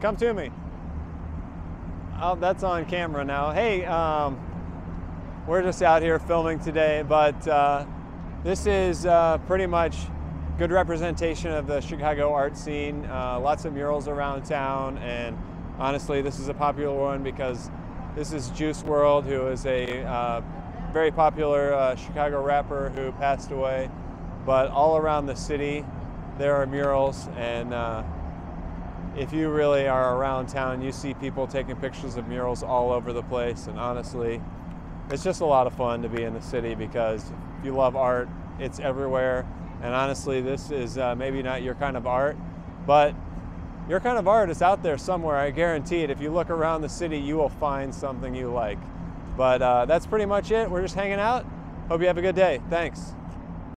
Come to me. Oh, that's on camera now. Hey, um, we're just out here filming today, but uh, this is uh, pretty much good representation of the Chicago art scene. Uh, lots of murals around town, and honestly, this is a popular one because this is Juice WRLD, who is a uh, very popular uh, Chicago rapper who passed away. But all around the city, there are murals, and uh, if you really are around town, you see people taking pictures of murals all over the place. And honestly, it's just a lot of fun to be in the city because if you love art, it's everywhere. And honestly, this is uh, maybe not your kind of art, but your kind of art is out there somewhere. I guarantee it. If you look around the city, you will find something you like. But uh, that's pretty much it. We're just hanging out. Hope you have a good day. Thanks.